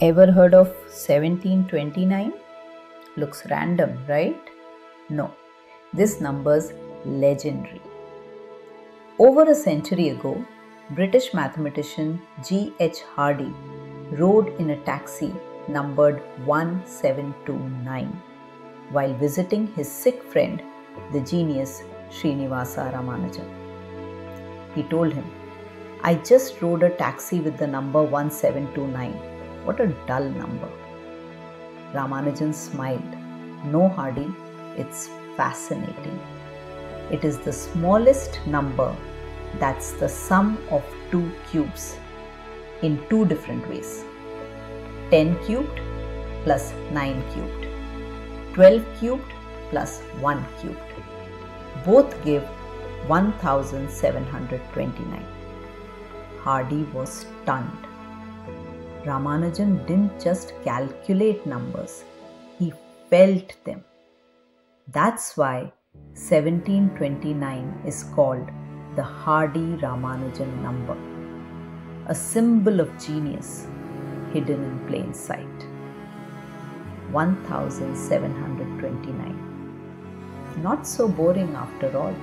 Ever heard of 1729? Looks random, right? No, this number's legendary. Over a century ago, British mathematician G. H. Hardy rode in a taxi numbered 1729 while visiting his sick friend, the genius Srinivasa Ramanujan. He told him, I just rode a taxi with the number 1729. What a dull number. Ramanujan smiled. No, Hardy, it's fascinating. It is the smallest number that's the sum of two cubes in two different ways 10 cubed plus 9 cubed, 12 cubed plus 1 cubed. Both give 1729. Hardy was stunned. Ramanujan didn't just calculate numbers, he felt them. That's why 1729 is called the Hardy Ramanujan number, a symbol of genius hidden in plain sight. 1729. Not so boring after all.